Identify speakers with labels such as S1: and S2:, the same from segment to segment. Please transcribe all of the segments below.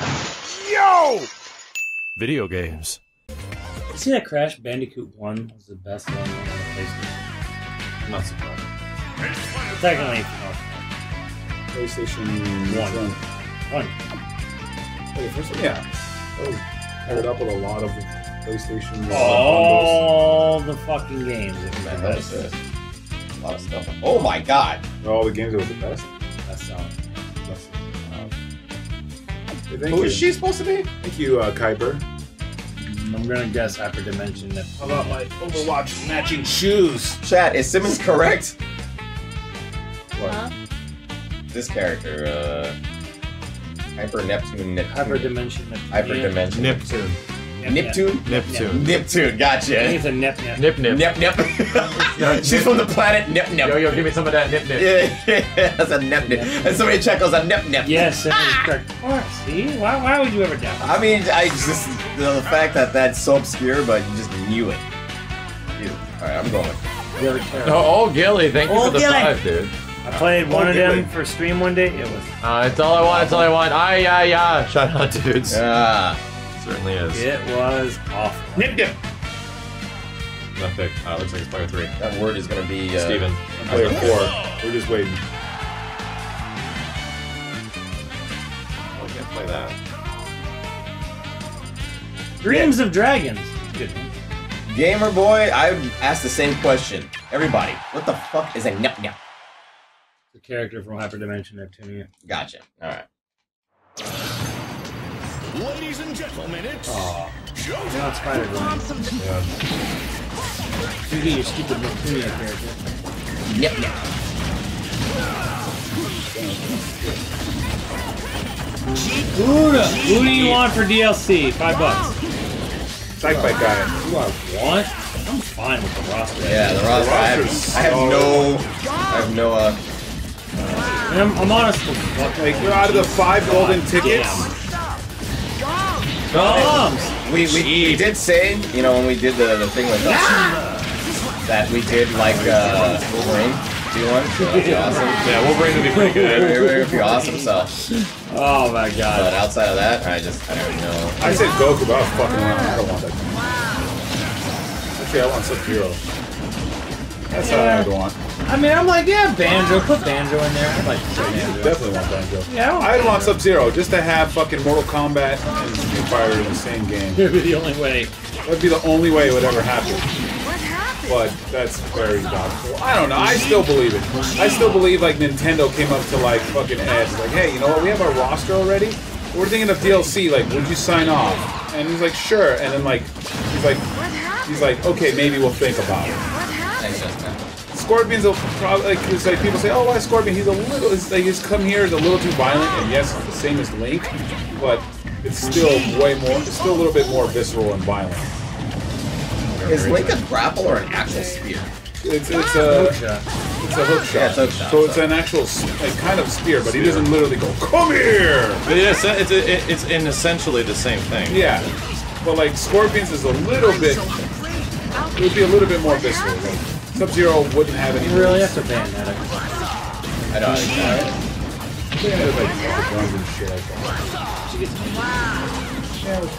S1: Yo! Video games.
S2: You see that Crash Bandicoot 1 was the best one on the PlayStation?
S3: I'm not surprised.
S2: Technically,
S4: PlayStation
S2: One.
S4: One.
S2: no, 1.
S4: Oh, the first one? Yeah. That was paired up with a lot of PlayStation. bundles.
S2: All the fucking games. It was the
S3: that
S2: best.
S3: was it. A lot of stuff. Oh my god!
S4: All the games that were the best.
S2: Best selling.
S4: Hey, Thank
S3: Who
S4: you.
S3: is she supposed to be?
S4: Thank you, uh, Kuiper.
S2: I'm gonna guess Hyperdimension. That
S4: How about my Overwatch matching shoes?
S3: Chat, is Simmons correct?
S4: What?
S5: Huh?
S3: This character, uh. Hyper Neptune. Neptune.
S2: Hyperdimension.
S3: Hyperdimension.
S1: Neptune.
S3: Neptune?
S1: Neptune.
S3: Neptune,
S2: I think
S3: gotcha.
S2: it's a nep nep.
S1: Nip nip.
S3: Nep Nep. She's from the planet Nep Nep.
S1: Yo, yo, give me some of that nip nip.
S3: Yeah, yeah, that's a Nep Nep. And somebody check goes a Nep Nep.
S2: Yes, that is. Of course. See? Why, why would you ever doubt?
S3: I mean, I just the, the fact that that's so obscure, but you just knew it. Dude. All right, I'm going.
S2: Very terrible.
S1: Oh, oh, Gilly, thank you
S2: Oh,
S1: for the
S2: Gilly.
S1: five, dude.
S2: I played one of them for stream one day. It was
S1: Uh, it's all I want. It's all I want. Ah, yeah, yeah. Shout out, dudes.
S3: Ah,
S1: Certainly is.
S2: it was awful.
S4: Nip Nip.
S1: Nothing. Uh, looks like it's player three.
S3: that word is gonna be uh,
S1: Steven.
S4: Player four. We're just waiting.
S1: Oh, we can't play that.
S2: Dreams of Dragons. Good.
S3: Gamer boy. I would ask the same question. Everybody, what the fuck is a Nep Nep?
S2: The character from Hyperdimension Neptunia.
S3: Gotcha. All right.
S6: Ladies and gentlemen, it's
S2: Oh,
S6: showtime.
S2: not Spider Man. You get your stupid Neptunia character.
S3: Nep Nep.
S2: Buddha. Who do you want for DLC? Five bucks.
S4: Psych Bike guy.
S2: Who I want? I'm fine with the roster.
S3: Yeah, the roster. I have,
S4: roster's
S3: I have
S4: solid.
S3: no. I have no. Uh,
S2: And I'm, I'm honest with fuck.
S4: Like, out of the five golden tickets,
S2: Bombs.
S3: we, we, we did say, you know, when we did the, the thing with us, that we did like uh, Wolverine do one. So that'd be awesome.
S1: Yeah, Wolverine would be pretty good.
S3: It would be awesome. So,
S2: Oh my god.
S3: but outside of that, I just I don't know.
S4: I said Goku, but I was fucking around. I don't want that. Actually, I want Sub Zero. That's what I would want.
S2: I mean, I'm like, yeah, Banjo. Put Banjo in there. I'd like to see Banjo.
S4: Definitely want Banjo.
S2: Yeah, I don't
S4: I'd want Sub Zero just to have fucking Mortal Kombat and Street Fighter in the same game.
S2: It'd be the only way.
S4: That'd be the only way it would ever happen. But that's very doubtful. I don't know. I still believe it. I still believe like Nintendo came up to like fucking Ed, like, hey, you know what? We have our roster already. We're thinking of DLC. Like, would you sign off? And he's like, sure. And then like, he's like, he's like, okay, maybe we'll think about it.
S3: Thanks, Justin.
S4: Scorpion's a probably like, it's like people say, oh, why Scorpion? He's a little, it's like his come here is a little too violent, and yes, it's the same as Link, but it's still way more, it's still a little bit more visceral and violent.
S3: Is Link a grapple or an actual spear?
S4: It's it's a
S2: Hookshot.
S4: it's a hook shot.
S3: Yeah, it's hook shot,
S4: So it's an actual s- like, kind of spear, but he doesn't literally go, come here.
S1: But it's, it's, it's, it's in essentially the same thing.
S4: Yeah, but like Scorpions is a little bit, it would be a little bit more visceral. Like, Sub Zero wouldn't have any.
S2: You really have to ban that.
S3: I know. I
S4: They had, like, fucking guns and shit like that.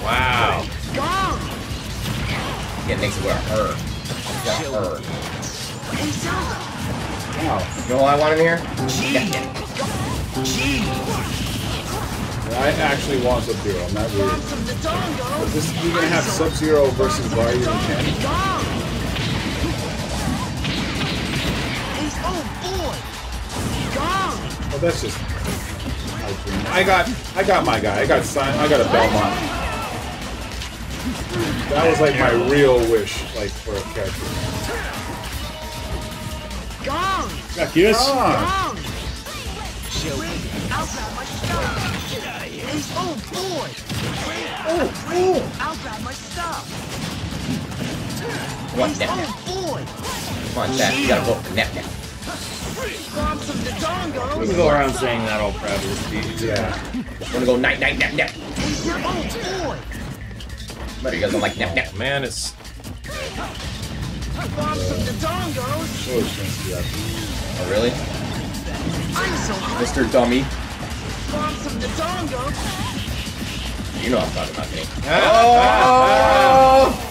S1: Wow.
S3: Yeah, makes it her. Yeah, her.
S4: Wow.
S3: You know what I want in here? Yeah,
S4: I actually want Sub Zero. I'm not weird. But this you're gonna have Sub Zero versus Ryu and Ken. Well, that's just. I got, I got my guy. I got sign. I got a Belmont. That was like my real wish, like for a character.
S2: Got this?
S4: Ah,
S3: Come on, nap nap. Come on, Chad. You gotta go for nap nap.
S2: We can go around saying that all proud of this
S4: yeah.
S3: Wanna go night night nap nap? But you guys don't like nap nap.
S1: Man, it's.
S4: So expensive, yeah.
S3: Oh, really? Mr. Dummy. You know I'm talking about me. Oh!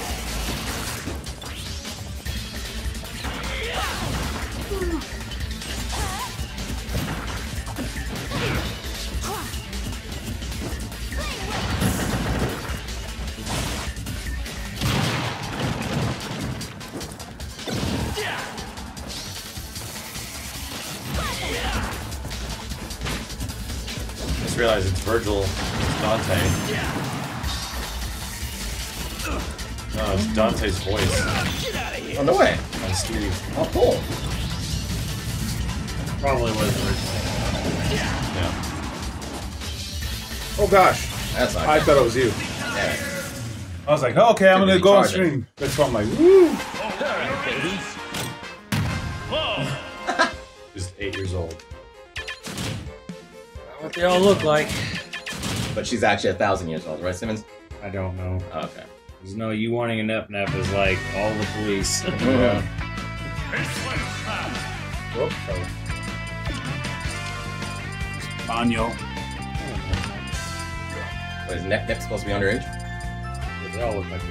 S1: Just realized it's Virgil. It's Dante. No, it's Dante's voice
S3: Oh, no way.
S1: on Steve.
S3: Oh, cool.
S2: Probably was original.
S1: Yeah.
S4: Oh gosh,
S3: That's not
S4: I
S3: good.
S4: thought it was you.
S3: Yeah.
S4: I was like, okay, I'm gonna go on
S3: charging.
S4: stream. That's why I'm like, woo.
S2: They all look like.
S3: But she's actually a thousand years old, right, Simmons?
S2: I don't know.
S3: Oh, okay.
S2: There's no you wanting a nep nep is like all the police.
S3: Yeah.
S4: Whoop. Banyo.
S3: What, is Nep Nep supposed to be underage?
S2: they all look like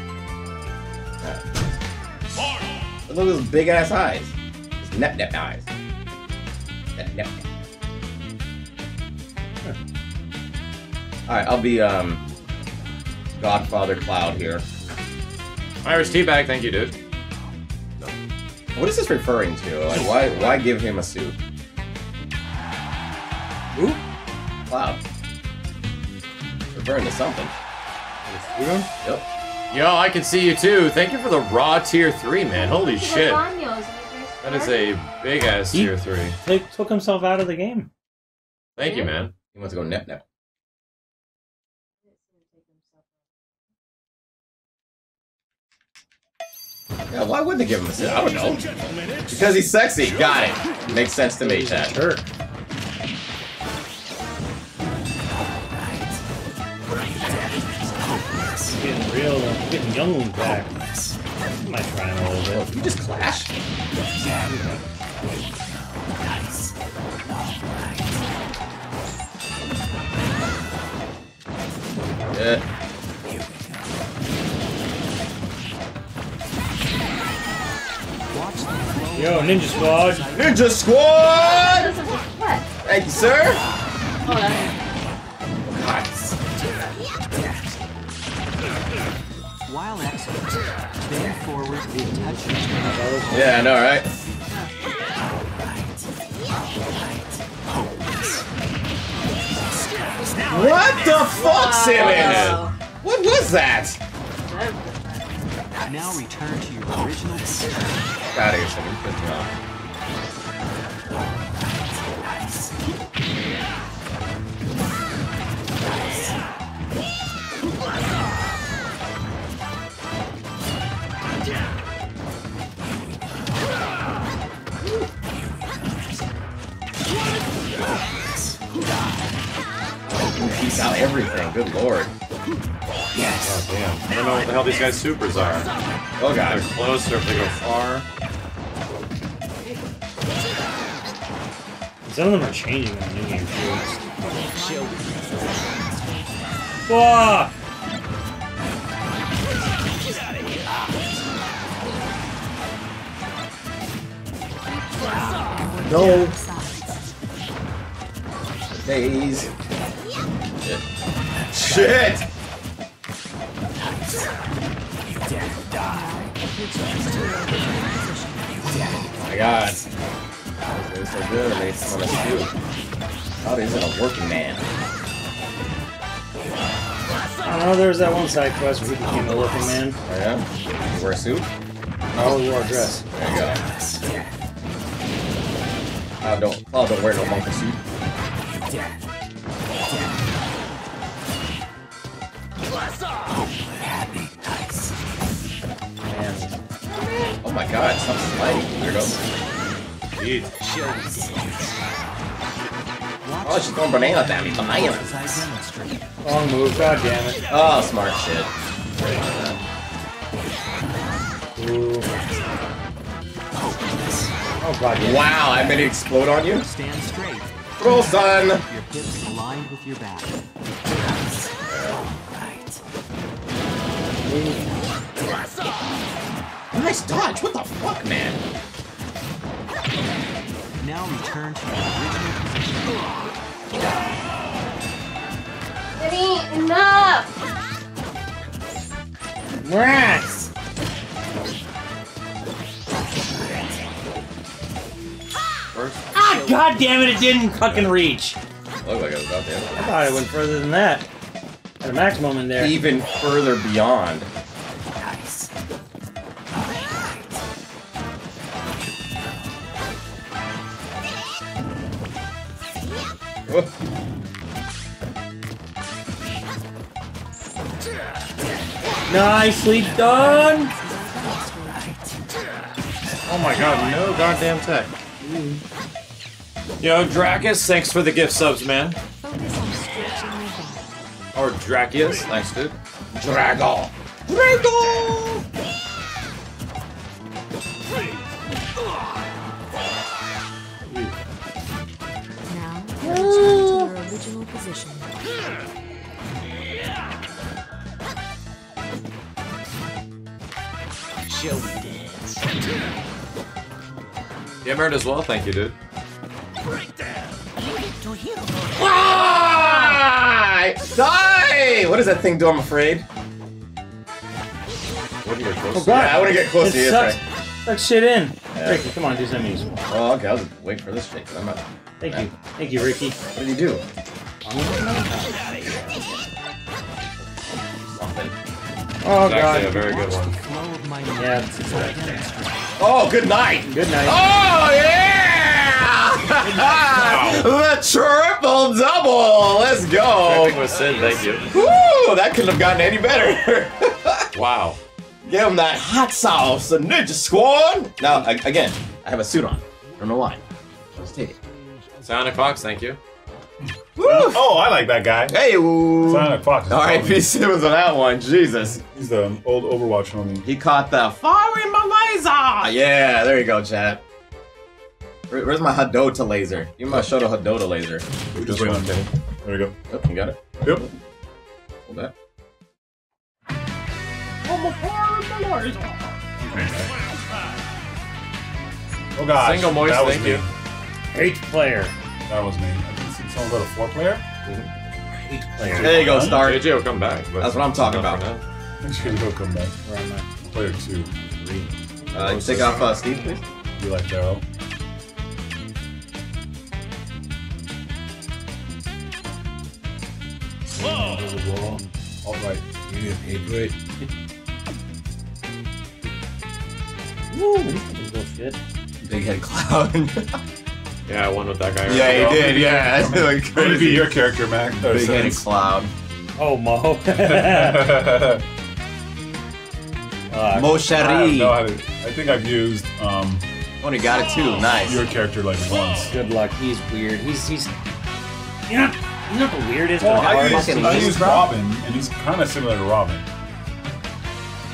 S3: Look at those big ass eyes. It's Nep Nep eyes. Nep Nep. Alright, I'll be, um, Godfather Cloud here.
S1: Irish teabag, thank you, dude.
S3: What is this referring to? Like, why, why give him a suit?
S2: Who?
S3: Cloud. Referring to something. Yep.
S1: Yo, I can see you too. Thank you for the raw tier three, man. Holy shit. That is a big ass
S2: He-
S1: tier three.
S2: He took himself out of the game.
S1: Thank you, man.
S3: He wants to go Nep Nep. Yeah, why wouldn't they give him a suit? I don't know. Because he's sexy. Got it. Makes sense to me, Chad.
S2: Sure. Getting real, getting young back. Might try him a little
S3: Oh,
S2: bit.
S3: you just clash? Yeah.
S2: Yo, Ninja Squad.
S3: Ninja Squad!
S5: What?
S3: Thank you, sir.
S5: Oh, that's
S7: While executing, bend forward and touch
S3: Yeah, I know, right? What the fuck, Simmons? What was that?
S7: Now return to your original position.
S3: Get out of here, Simmons. Piss me off. Peace out everything. Good lord.
S1: Oh, damn. I don't know what the hell these guys' supers are.
S3: Oh
S1: If they're
S3: god.
S1: close or if they go far.
S2: Some of them are changing in the new game too. Fuck!
S3: No. Days. Shit. Shit. Oh my god. That was so good. They on a shoot. How isn't a working man?
S2: I don't know, there was that one side quest where he became a working man.
S3: Oh yeah? You wear a suit?
S2: Oh, he wore a dress.
S3: There you go. I don't, oh, don't wear no monkey suit. My god, stop sliding, weirdo.
S1: Jeez.
S3: Oh, she's throwing bananas at me. Bananas.
S7: as
S2: Wrong move, god damn it.
S3: Oh, smart shit.
S2: Ooh. Oh god damn it.
S3: Wow, I made it explode on you?
S7: Stand straight.
S3: Roll, son!
S7: Your hips aligned with your back.
S3: Nice dodge. What the fuck, man?
S7: Now return to your original position.
S5: Vinny, enough!
S2: Rats!
S1: First.
S2: Ah, god damn it, it didn't fucking reach.
S3: Looked like it was about
S2: I thought it went further than that. Had a maximum in there.
S3: Even further beyond. Nice.
S2: Nicely done!
S1: Oh my god, no goddamn tech. Yo, Dracus, thanks for the gift subs, man.
S8: Focus on stretching your back.
S1: Or Dracius, thanks, dude.
S3: Drago.
S8: Now, position.
S7: Shall we dance?
S1: Gammerd as well, thank you, dude.
S3: Die! Ah, die! What does that thing do? I'm afraid.
S1: Wouldn't get close.
S2: Oh god!
S3: Yeah, I wanna get close
S2: it
S3: to you,
S2: Sucks,
S3: that's
S2: sucks shit in.
S3: Yeah.
S2: Ricky, come on, do something useful.
S3: Oh, okay. I was waiting for this shit. 'cause I'm not.
S2: Thank you. Thank you, Ricky.
S3: What did you do? Something.
S2: Oh
S1: It's actually a
S2: god.
S1: very good one.
S7: Flow of my
S2: Yeah, it's
S7: is.
S3: Oh, good night.
S2: Good night.
S3: Oh yeah! the triple double. Let's go.
S1: Tripping with Sid, thank you.
S3: Woo! That couldn't have gotten any better.
S1: Wow.
S3: Give him that hot sauce, the Ninja Squad. Now, again, I have a suit on. I don't know why. Let's take it.
S1: Sonic Fox, thank you.
S3: Woo!
S4: Oh, I like that guy.
S3: Hey!
S4: Sonic Fox. is
S3: All right, P. Simmons on that one. Jesus.
S4: He's the old Overwatch homie.
S3: He caught the fire in my laser. Ah, yeah, there you go, chat. Where- where's my Hadota laser? You must show the Hadota laser.
S4: Just wait on There we go.
S3: Oh, you got it.
S4: Yep.
S3: Hold that.
S4: Oh gosh.
S1: Single moist,
S4: that was
S1: thank
S4: me.
S1: you.
S2: Eight player.
S4: That was me. I didn't someone go to four player.
S2: Eight player.
S3: There you go, Star.
S1: JJ will come back.
S3: That's what I'm talking about.
S1: for now.
S4: Should go come back.
S2: Where am I?
S4: Player two.
S3: Uh, you take off uh, Steve, please.
S4: You like Daryl? All right.
S2: You get paid for it. Woo! Little.
S3: Big head clown.
S1: Yeah, I won with that guy.
S3: yeah, he did. Yeah, that's like
S4: What would be
S3: crazy.
S4: your character, Mac? Or
S3: Big headed
S4: Sense?
S3: clown.
S2: Oh, Mo. uh,
S3: Mo
S4: I don't
S3: Shari.
S4: know how to. I think I've used um,
S3: Only got it too. Nice.
S4: your character like once.
S2: good luck. He's weird. He's he's. You know, he's not the weirdest.
S4: Well,
S2: but
S4: I
S2: the
S4: used,
S3: fucking
S4: I used. Robin, and he's kind of similar to Robin.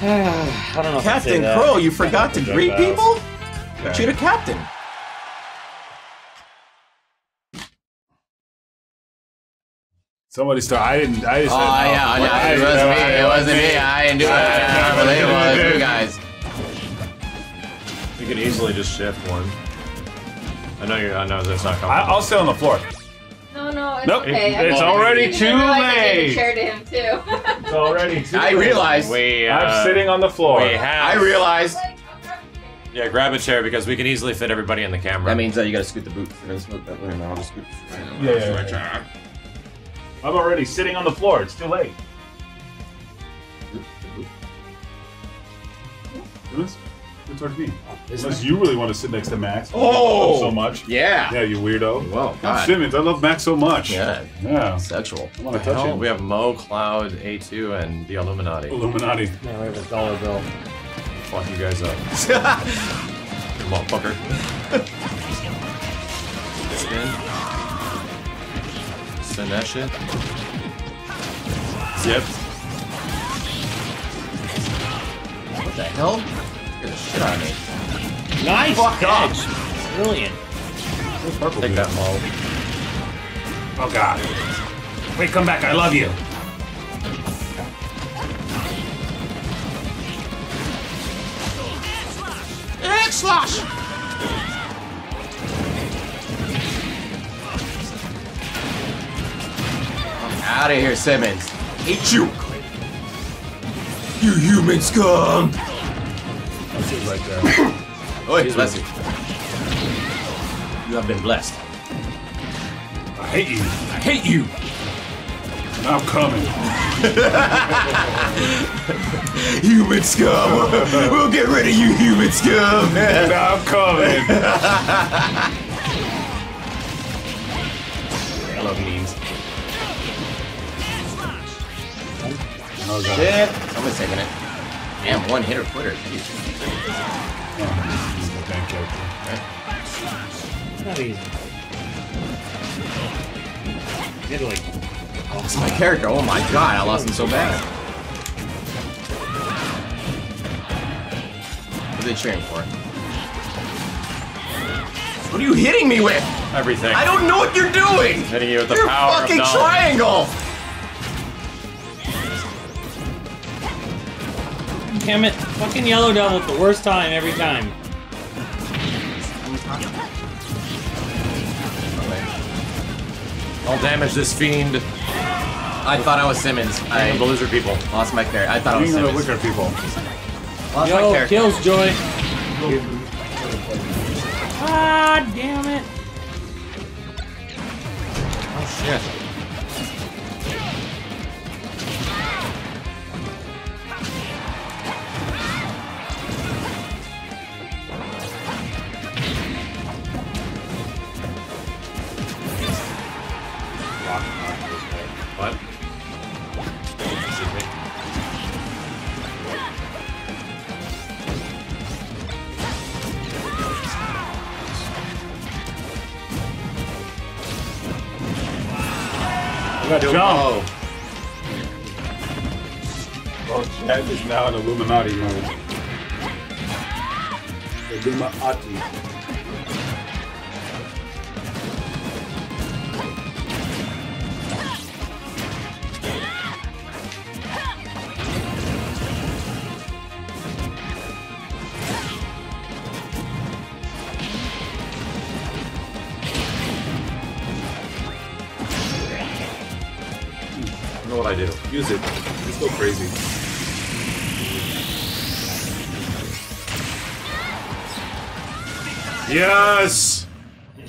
S2: I don't know. if I'd say
S3: Captain
S2: that.
S3: Crow, you forgot to greet
S4: Bass.
S3: people?
S4: Yeah.
S3: Aren't the captain?
S4: Somebody start. I didn't. I just.
S3: Oh,
S4: said,
S3: yeah,
S4: I-
S3: yeah, it wasn't me. It wasn't me. I didn't do it. I believe it was you guys.
S1: You could easily just shift one. I know you're. I know that's not coming.
S4: I'll stay on the floor.
S5: No, no, it's
S4: Nope,
S5: okay.
S4: it- it's
S5: didn't-
S4: already
S5: I didn't
S4: too
S5: realize I gave
S4: late.
S5: a chair to him too.
S4: It's already. Too
S3: I realized.
S1: we. Uh,
S4: I'm sitting on the floor.
S1: We have.
S3: I realized.
S1: Yeah, grab a chair because we can easily fit everybody in the camera.
S3: That means that you gotta scoot the boot. If you're scoot that way, and I'll just scoot.
S4: Yeah, yeah, yeah. I'm already sitting on the floor. It's too late. Do this. Good towards me. Unless you really want to sit next to Max.
S3: Oh!
S4: so much.
S3: Yeah.
S4: Yeah, you weirdo.
S3: Whoa,
S4: I'm
S3: God.
S4: Simmons. I love Max so much.
S3: Yeah.
S4: Yeah.
S3: Sexual.
S4: I want to
S1: Hell,
S4: touch him.
S1: we have Mo, Cloud, A2, and the Illuminati.
S4: Illuminati.
S2: Man, we have a dollar bill.
S1: Fuck you guys up. Come on, fucker. Spin. Send that shit. Yep.
S3: What the hell? Get the shit out of me.
S2: Nice
S3: Fuck
S2: catch. Off. Brilliant.
S1: Purple Take that mole.
S4: Oh god. Wait, come back, I love you.
S3: Head slash. Out of here, Simmons. Hate you. You human scum.
S4: That's it right there.
S3: Oh, bless you. You have been blessed.
S4: I hate you.
S3: I hate you.
S4: I'm coming.
S3: Human scum. we'll get rid of you, human scum.
S4: and I'm coming. Oh, God.
S3: Shit. Someone's taking it. Damn, one hitter quitter. Jeez.
S4: He's the bank character.
S2: Not easy. Get like
S3: Lost my character. Oh my god, I lost him so bad. What are they cheering for? What are you hitting me with?
S1: Everything.
S3: I don't know what you're doing!
S1: Hitting you with the
S3: You're
S1: power
S3: fucking
S1: of knowledge.
S3: triangle!
S2: Damn it! Fucking Yellow Devil at the worst time every time.
S1: Don't damage this fiend.
S3: I thought I was Simmons.
S1: I am the
S3: I
S1: lizard people.
S3: lost my character. I thought I was
S4: Being the
S3: Simmons.
S4: wicker people.
S3: Lost my
S2: Yo,
S3: character.
S2: kills Joy. God damn it!
S1: Oh shit. What? Excuse me.
S4: I got jump.
S1: Oh,
S4: Oh, Chad is now in Illuminati mode. Illuminati. Use it. Just go crazy.
S1: Yes!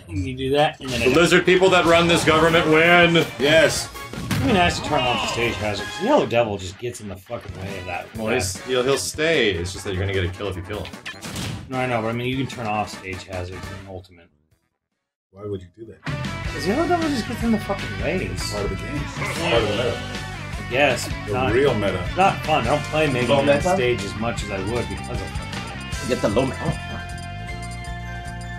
S2: You do that, and then
S1: The
S2: it,
S1: lizard people that run this government win!
S4: Yes.
S2: I'm gonna ask to turn off the stage The Yellow Devil just gets in the fucking way of that.
S1: Well, he's, he'll, he'll stay. It's just that you're gonna get a kill if you kill him.
S2: No, I know, but I mean, you can turn off stage hazards in Ultimate.
S4: Why would you do that?
S2: Because Yellow Devil just gets in the fucking way.
S4: It's part of the game. It's part of the meta.
S2: I guess.
S4: The
S2: not,
S4: real meta.
S2: not fun. I don't play Mega
S3: Low
S2: Man
S3: meta?
S2: stage as much as I would because of that.
S3: Get the low. Oh,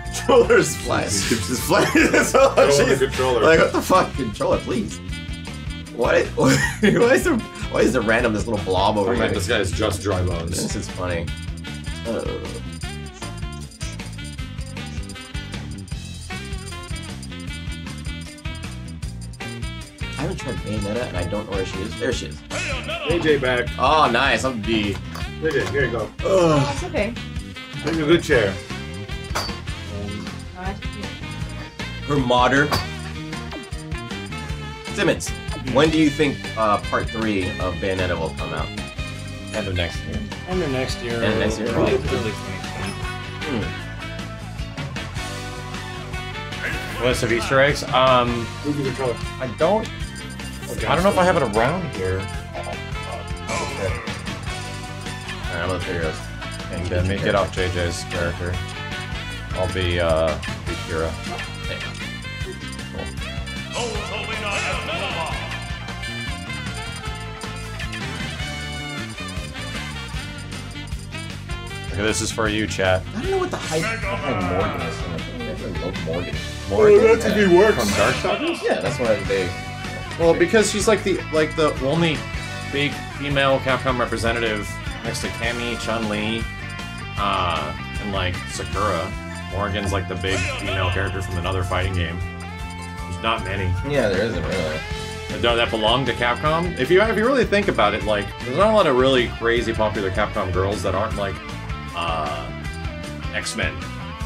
S3: Controller's flying. Just flying. That's all
S4: the
S3: she's-
S4: controller.
S3: Like, what the fuck? Controller, please. What? Why is there? Why is there random this little blob over
S1: Oh,
S3: here?
S1: this guy is just dry bones.
S3: This is funny. Oh. I haven't tried Bayonetta and I don't know where she is. There she is.
S4: AJ back.
S3: Oh, nice. I'm B.
S4: AJ, here you go.
S5: Oh, it's okay.
S4: Take a good chair.
S5: That's cute.
S3: Her modder. Simmons, when do you think uh, part three of Bayonetta will come out?
S1: End of next year.
S2: End of next year.
S3: End of next year,
S2: Probably
S3: right.
S2: early 2020.
S3: Hmm.
S1: List of Easter eggs. Um,
S4: Move the controller.
S1: I don't.
S4: Okay.
S1: I don't know if I have it around here.
S3: Alright, I'm gonna figure this.
S1: And then me get off JJ's character. I'll be uh, be Kira. Okay, this is for you, chat.
S3: I don't know what the hype behind Morrigan is. I really love Morrigan.
S4: Oh, that's if he works.
S1: From Dark Souls?
S3: Yeah, that's why they.
S1: Well, because she's like the like the only big female Capcom representative next to Cammy, Chun Li, uh, and like Sakura. Morrigan's like the big female character from another fighting game. There's not many
S3: Yeah, there isn't really.
S1: that that belong to Capcom. If you if you really think about it, like there's not a lot of really crazy popular Capcom girls that aren't like uh, X Men.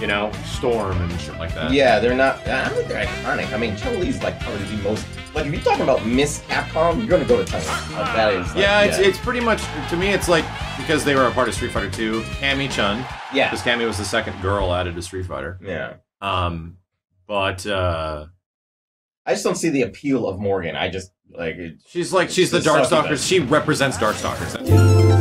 S1: You know, Storm and shit like that.
S3: Yeah, they're not. I don't think they're iconic. I mean, Chun Li's like probably the most. Like, if you're talking about Miss Capcom, you're gonna go to Chun Like, that is. Like,
S1: Yeah, it's, it's pretty much to me. It's like because they were a part of Street Fighter 2. Cammy Chun,
S3: yeah,
S1: because Cammy was the second girl added to Street Fighter.
S3: yeah.
S1: Um, but uh,
S3: I just don't see the appeal of Morrigan. I just like. It,
S1: she's like she's the
S3: It's a succubus.
S1: Darkstalkers. She represents Darkstalkers.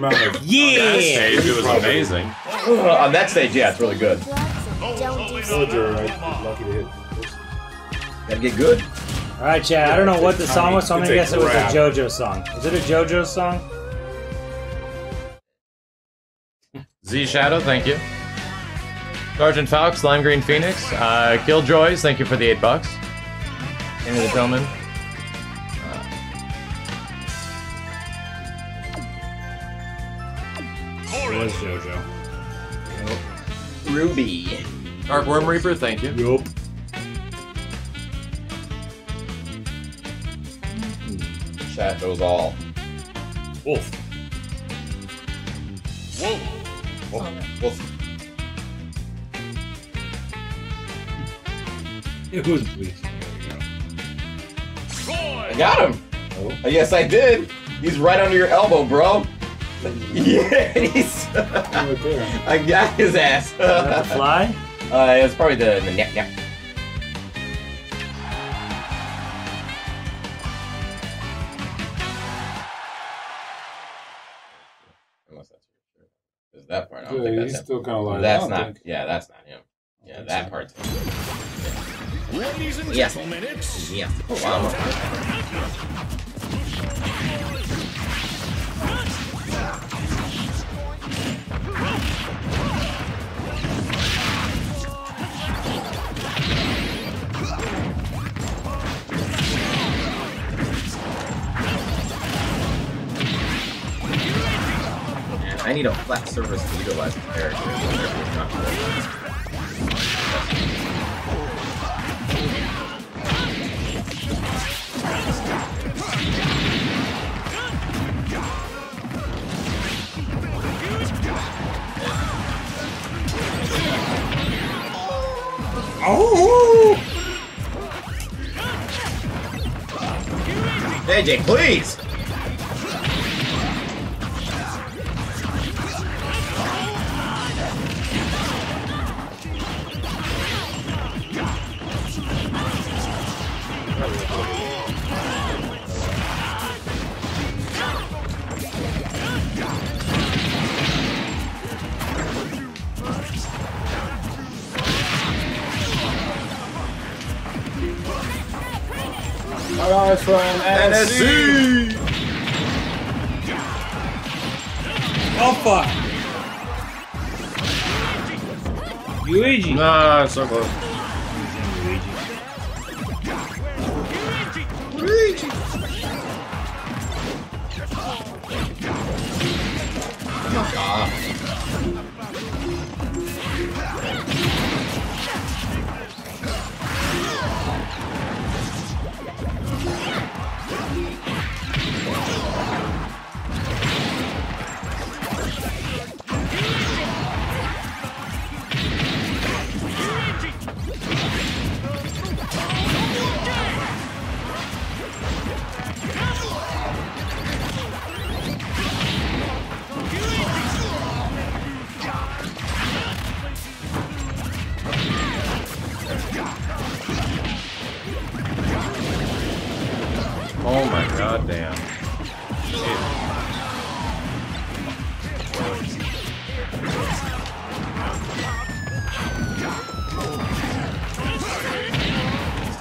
S4: Good amount of.
S2: Yeah.
S1: That stage, it was amazing.
S3: On that stage, yeah, it's really good.
S8: Don't do
S4: Lucky to hit.
S3: Gotta get good.
S2: All right, Chad. I don't know what the song was, so I'm gonna guess it was a. JoJo song. Is it a JoJo song?
S1: Z Shadow, thank you. Sergeant Falx, Lime Green Phoenix, uh, Killjoys, thank you for the eight bucks. Into the Tillman.
S2: Was JoJo.
S3: Ruby.
S1: Dark Worm Reaper, thank you.
S2: Yup.
S3: Chat knows all.
S2: Wolf.
S3: Wolf. Oh, wolf.
S2: It was Bleach.
S3: I got him. Oh, yes, I did. He's right under your elbow, bro. Yeah, he's.
S4: Right there.
S3: I got his ass.
S2: go. The fly?
S3: Uh, it's probably the, the nap nap. Unless that's true. Is that part? I don't
S4: Yeah,
S3: think
S4: he's
S3: that's him.
S4: still kind of like.
S3: That's
S4: don't think-
S3: Yeah, that's not him. Yeah, that part's him.
S6: Ladies and
S3: Yes.
S6: gentlemen, it's
S3: Yeah. Oh, wow. I need a flat surface to utilize the character. AJ, please!
S4: NSC.
S2: Oh fuck! Luigi.
S1: Nah, so close.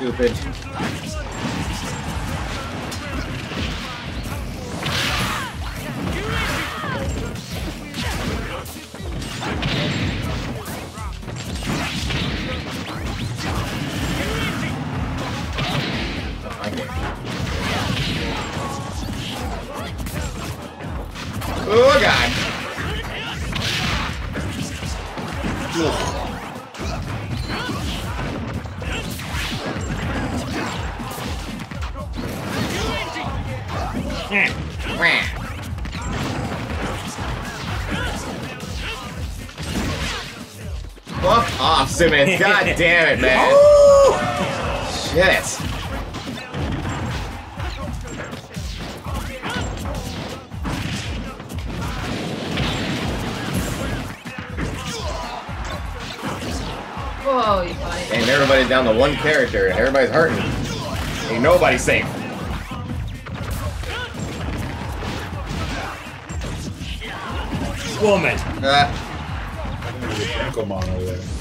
S3: Stupid. Oh god! Fuck Simmons. God damn it, man. Shit.
S5: Whoa, you fine.
S3: And everybody's down to one character, and everybody's hurting. Ain't nobody safe.
S2: Woman.
S3: Uh,
S4: there's a Denkomon over there.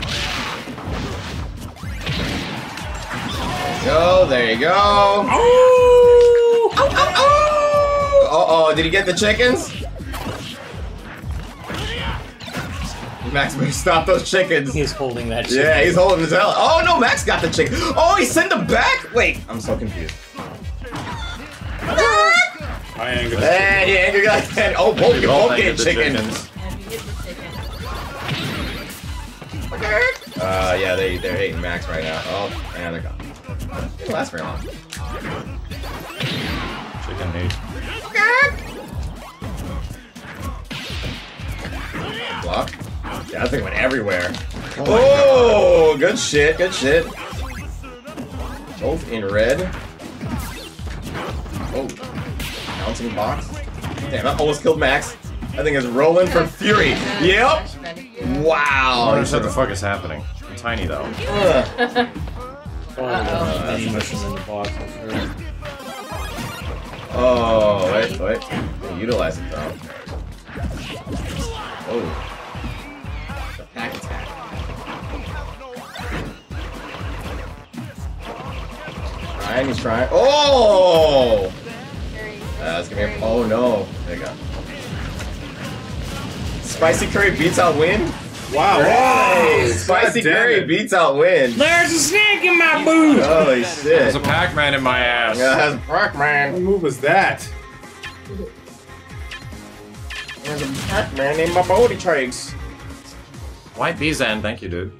S3: Go, there you go.
S2: Oh!
S3: Uh oh, did he get the chickens? Max stop those chickens.
S2: He's holding that shit.
S3: Yeah, he's holding his hell. Oh no, Max got the chicken. Oh, he sent them back? Wait, I'm so confused.
S4: I ain't gonna.
S3: And yeah, you got that. Oh, both, you
S1: Both
S3: both
S1: ended
S3: chicken.
S1: chickens.
S5: And he hit the chicken.
S3: Uh, yeah, they, they're hating Max right now. Oh, and they're gone. Didn't last very long.
S1: Chicken hate.
S3: Block. Yeah, that thing went everywhere. Oh, oh, good shit, good shit. Both in red. Oh, bouncing box. Damn, that almost killed Max. That thing is rolling for fury. Yep.
S5: Crash Bandicoot.
S1: I
S3: Wow.
S1: wonder what the fuck is happening. I'm tiny though.
S3: Ugh.
S2: Oh,
S5: Uh-oh.
S2: that's mushroom in the box. Sure.
S3: Oh, wait, wait. Utilize it though. Oh. The pack attack. Trying, he's trying. Oh! Uh, that's gonna be oh no. There you go. Spicy curry beats out win?
S4: Wow.
S3: Hey, spicy
S4: God
S3: curry
S4: it.
S3: beats out win.
S2: There's a snake in my boot!
S3: Holy shit.
S1: There's a Pac-Man in my ass.
S3: Yeah, that's Pac Man.
S4: What move was that?
S3: There's a Pac Man in my body trace.
S1: White Zen, thank you, dude.